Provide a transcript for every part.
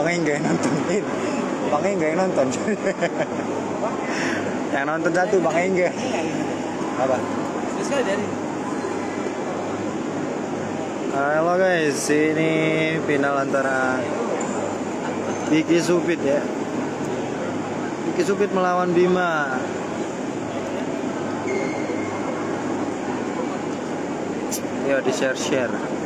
Bang Engga yang nonton. Bang Engga yang nonton. Yang nonton satu Bang Engga Apa? Halo guys, ini final antara Vicky Supit ya. Vicky Supit melawan Bima. Yo di share-share. Chole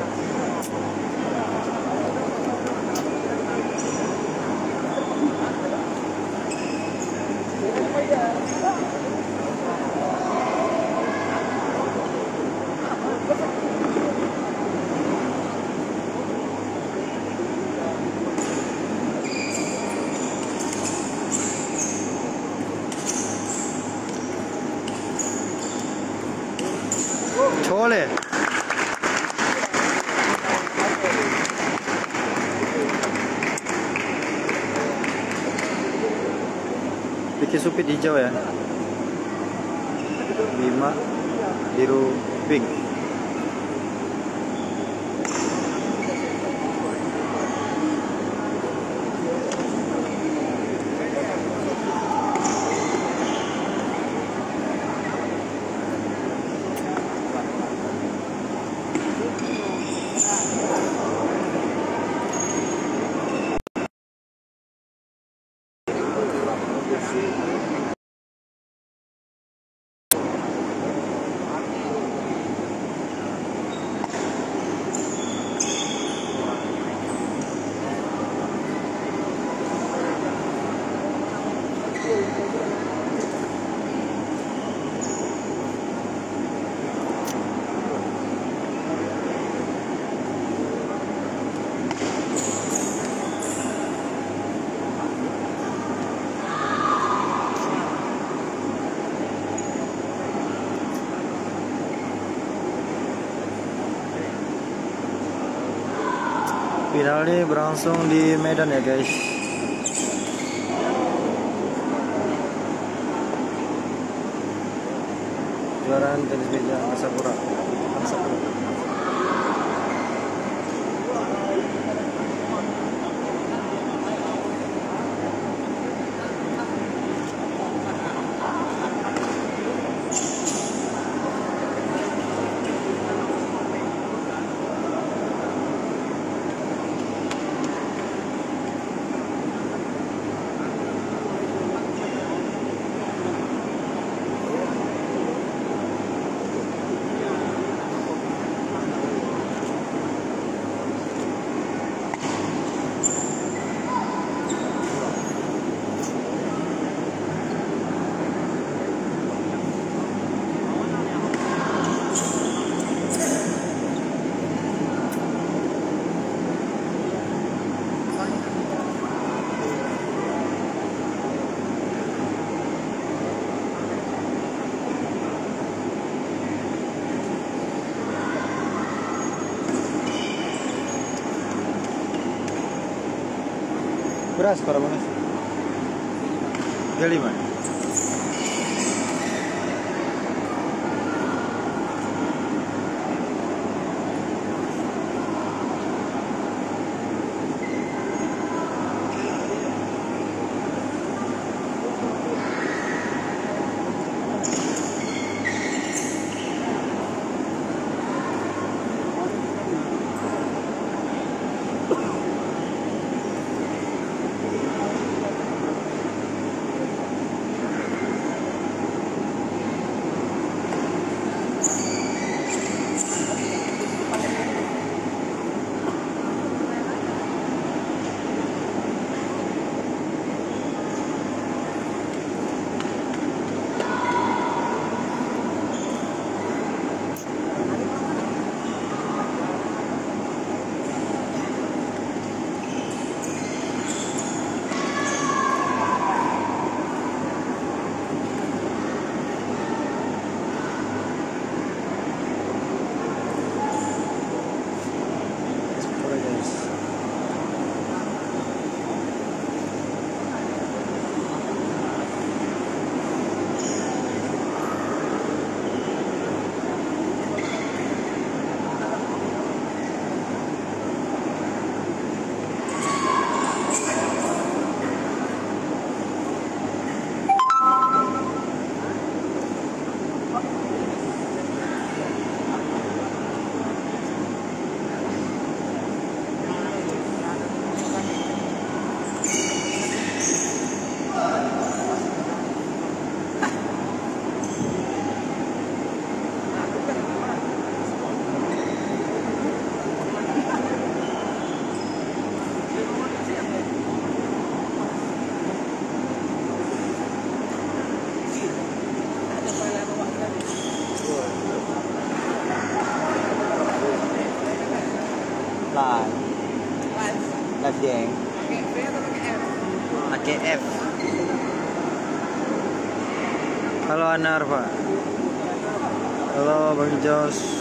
Bikin supit hijau ya. Lima biru pink Final ini berlangsung di Medan ya guys. Juaraan tenis meja Asapura. Asapura. atrás para halo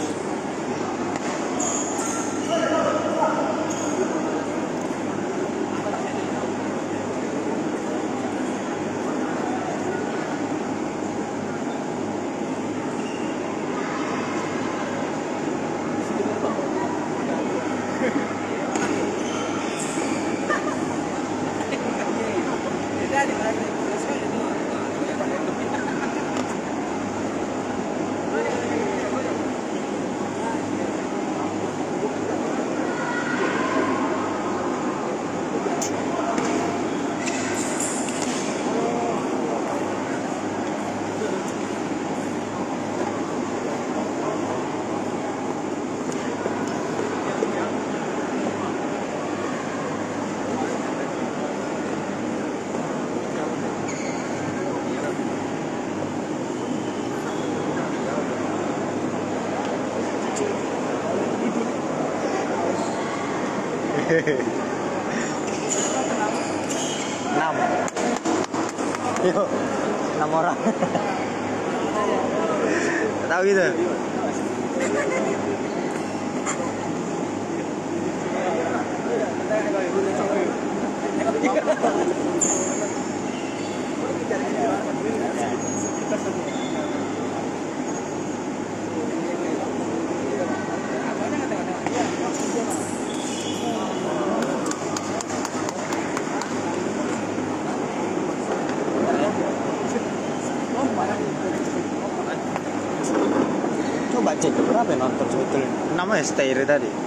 enam. Yuk enam orang. Tahu gitu cek berapa yang nonton sebetulnya. namanya stay tadi halo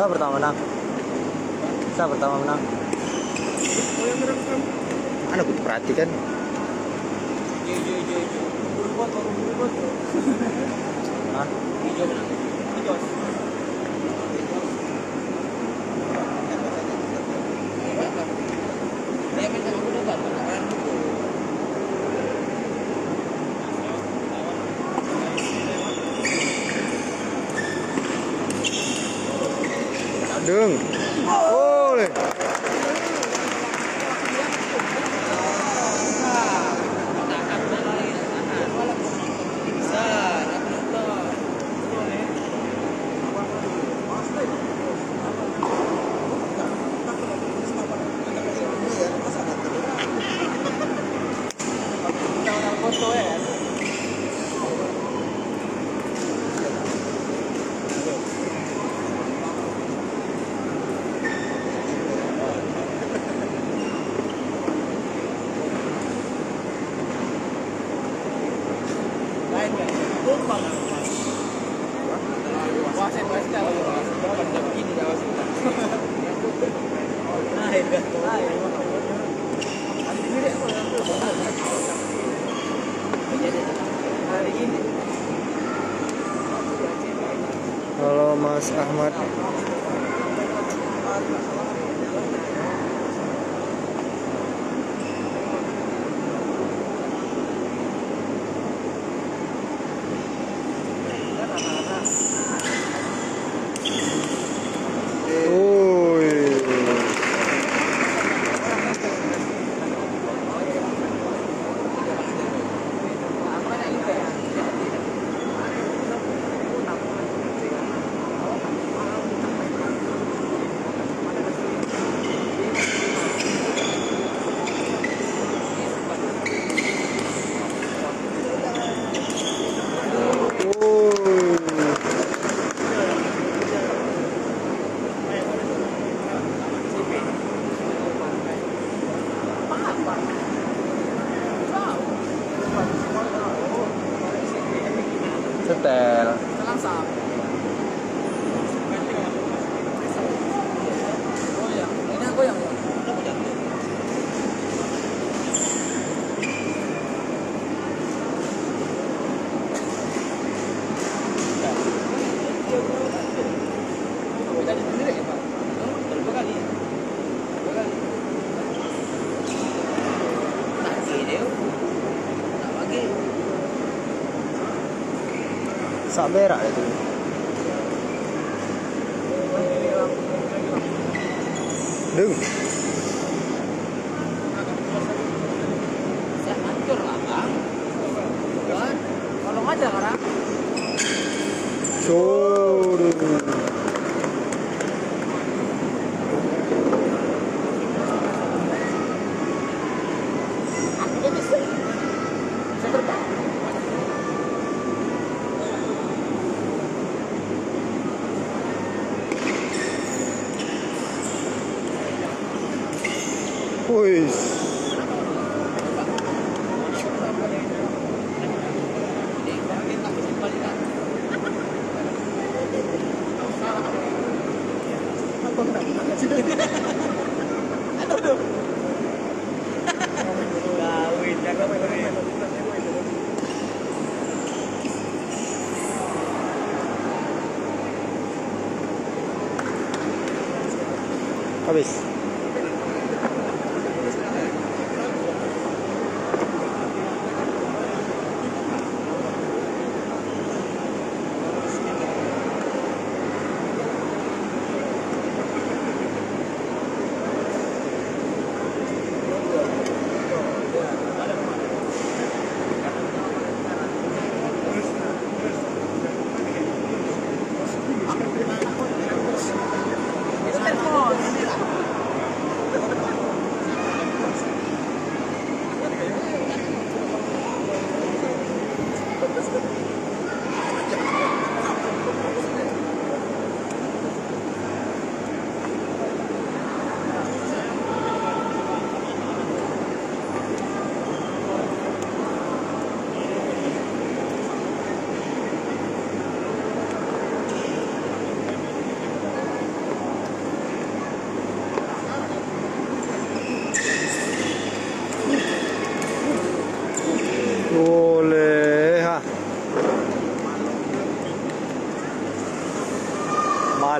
Saya pertama menang. Saya pertama menang. Mana gue perhatikan. Hijau, hijau, hijau. Berubah, berubah. Hah? Hijau menang. Hijau. أحمد मेरा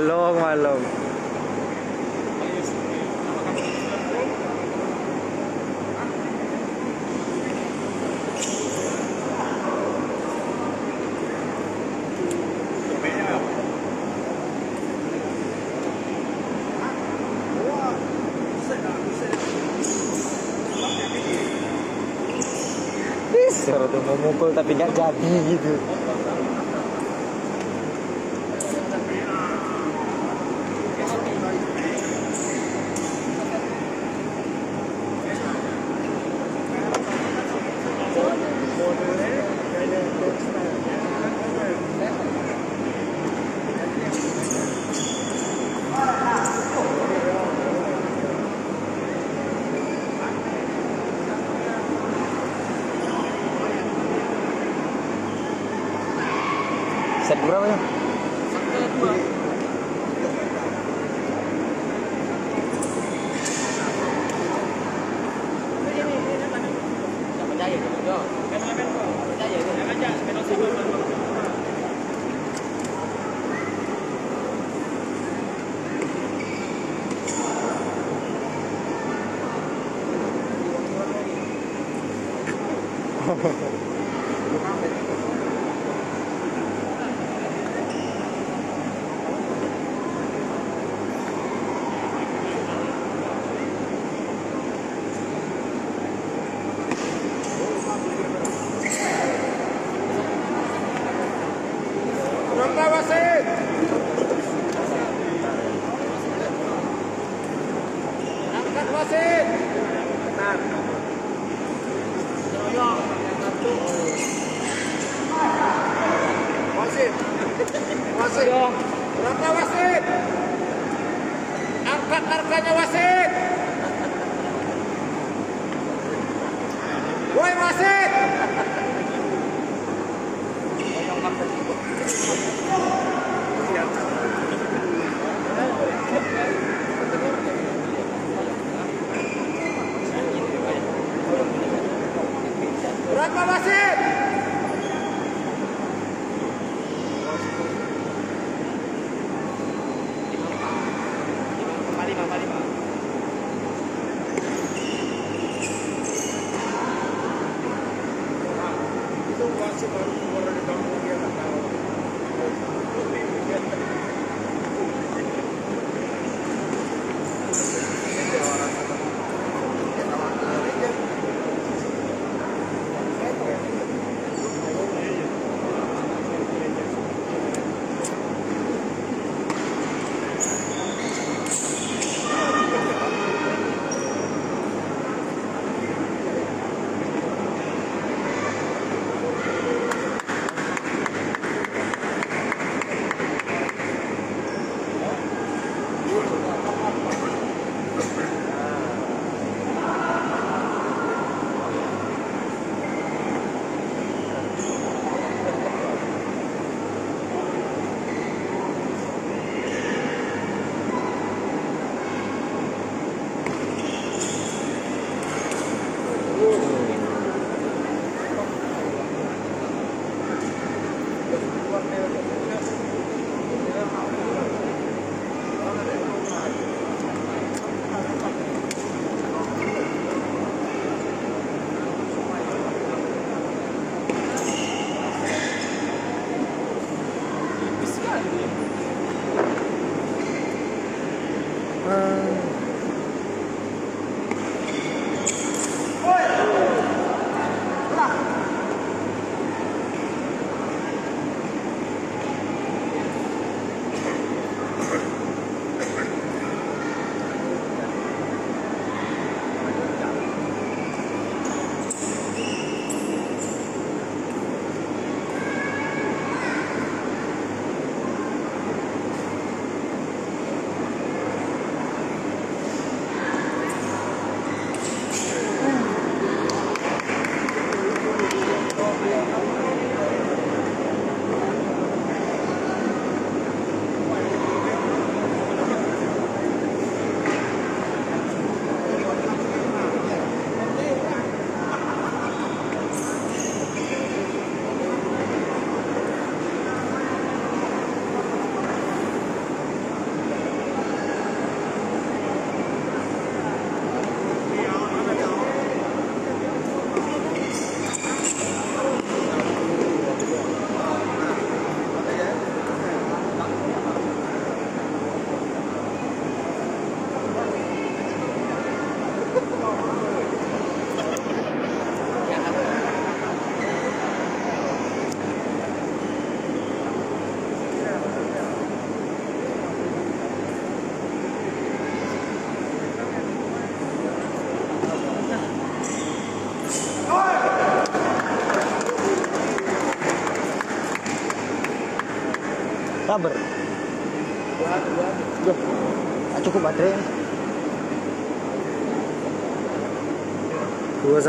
Malong, malong. Suruh tuh memukul tapi nggak jadi gitu. Set berapa ya? Wasit. Berapa wasit? Angkat harganya wasit. Woi wasit. Berapa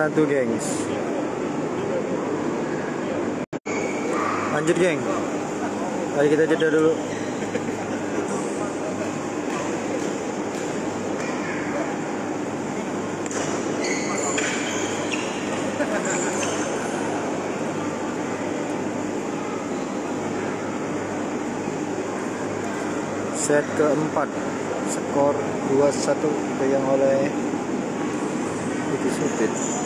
21 gengs. Lanjut geng. Mari kita jeda dulu. set keempat skor 2-1 yang oleh Vicky Supit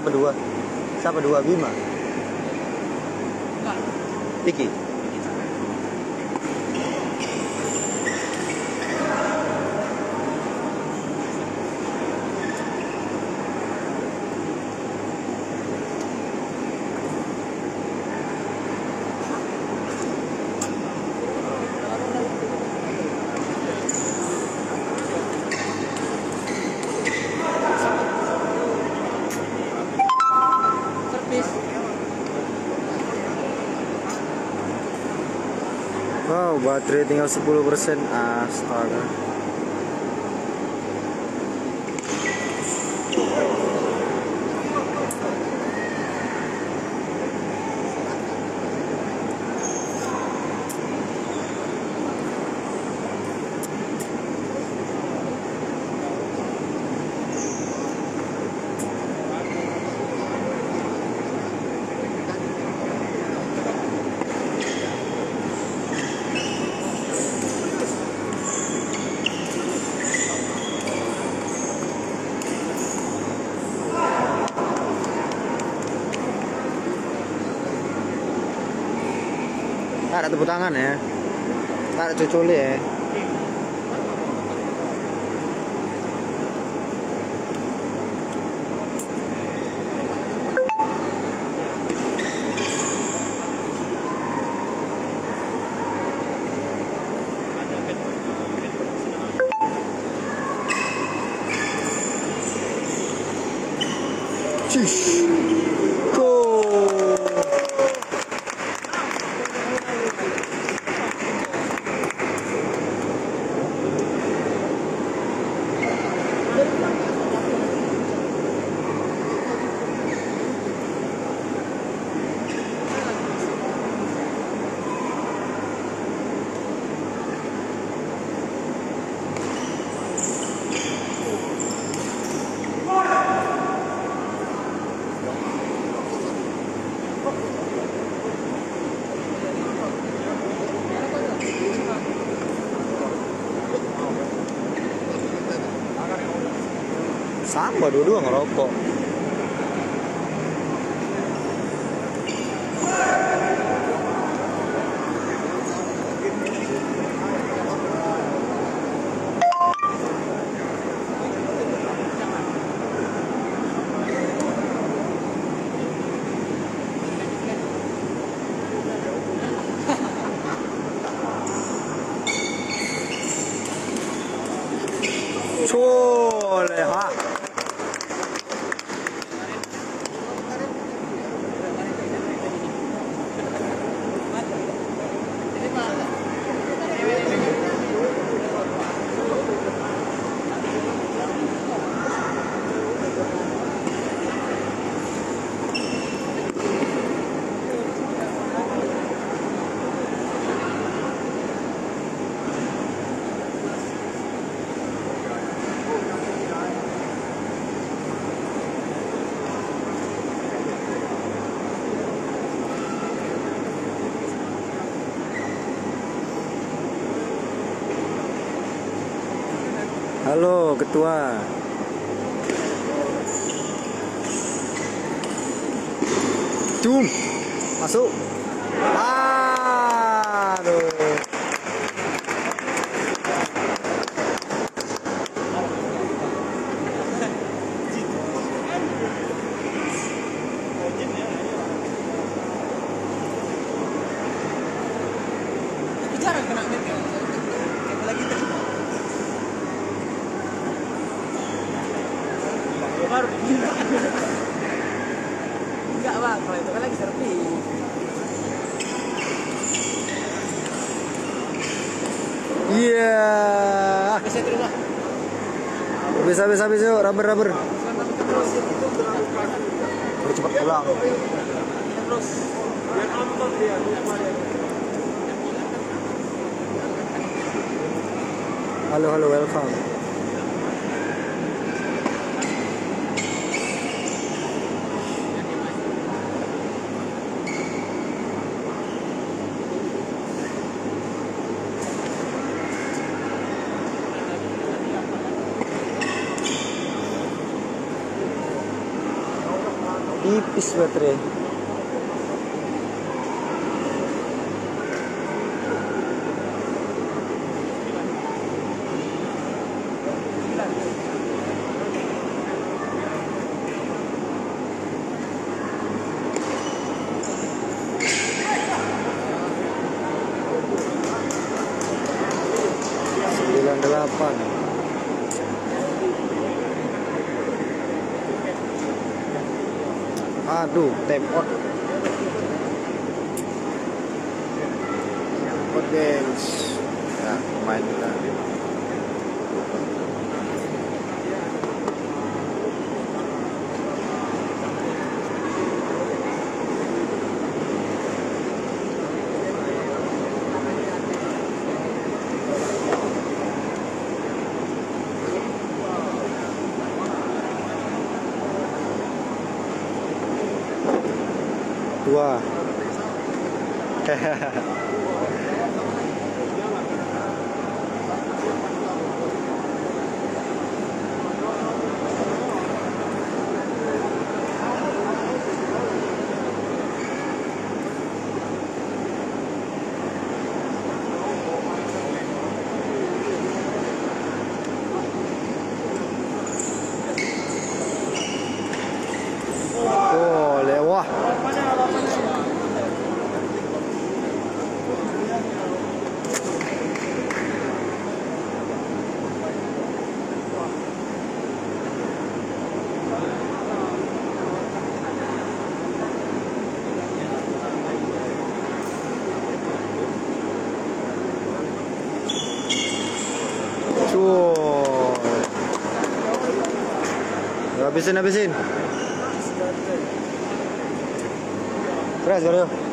siapa dua? Siapa dua? Bima Tiki baterai tinggal 10% Astaga tepuk tangan ya. Tak cuculi ya Sama dua-dua ngerokok. Halo, ketua. Cum, masuk. Aduh. Bisa yuk, rubber rubber. Itu Udah cepat pulang. terus. Biar nonton dia. Halo halo welcome. Tipis baterai. Aduh, tap out. Out. Ya, main kita. Dua. Oh, Habisin, habisin. Keras. Belum.